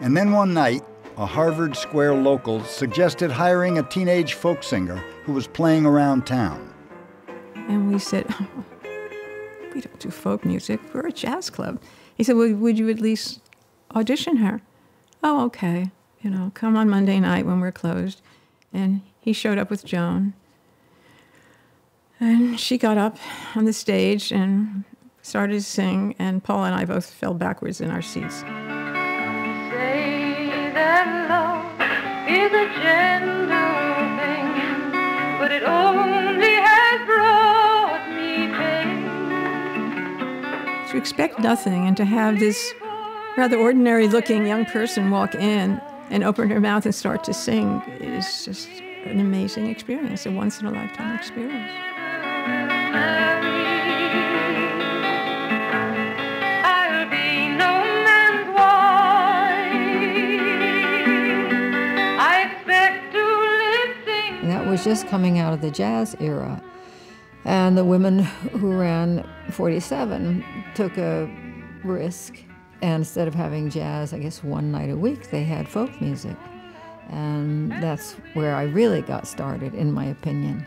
And then one night, a Harvard Square local suggested hiring a teenage folk singer who was playing around town. And we said, oh, We don't do folk music, we're a jazz club. He said, well, Would you at least audition her? Oh, okay. You know, come on Monday night when we're closed. And he showed up with Joan. And she got up on the stage and started to sing, and Paul and I both fell backwards in our seats. That love is a gentle thing, but it only has brought me pain. To expect nothing and to have this rather ordinary looking young person walk in and open her mouth and start to sing is just an amazing experience, a once in a lifetime experience. Was just coming out of the jazz era. And the women who ran 47 took a risk. And instead of having jazz, I guess one night a week, they had folk music. And that's where I really got started, in my opinion.